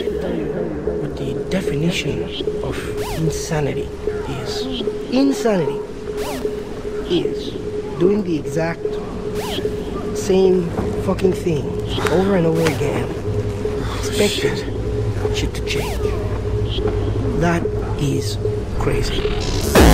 what the definition of insanity is. Insanity is doing the exact same fucking thing over and over again, expecting shit to change. That is crazy.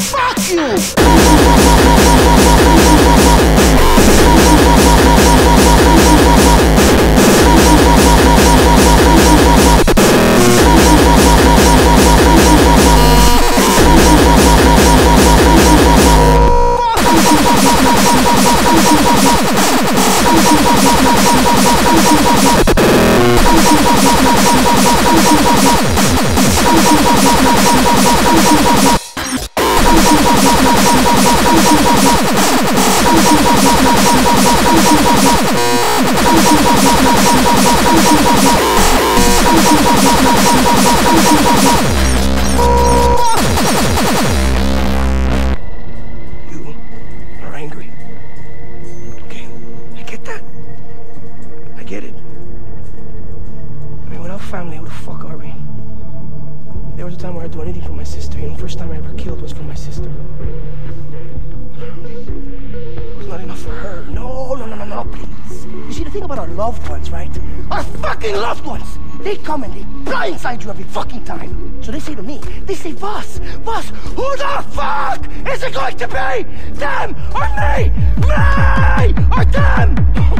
Fuck you! Family, who the fuck are we? There was a time where I'd do anything for my sister. You know, first time I ever killed was for my sister. It was not enough for her. No, no, no, no, no, please. You see, the thing about our loved ones, right? Our fucking loved ones! They come and they blindside you every fucking time. So they say to me, they say, Voss, Voss, who the fuck is it going to be? Them or me? Me or them?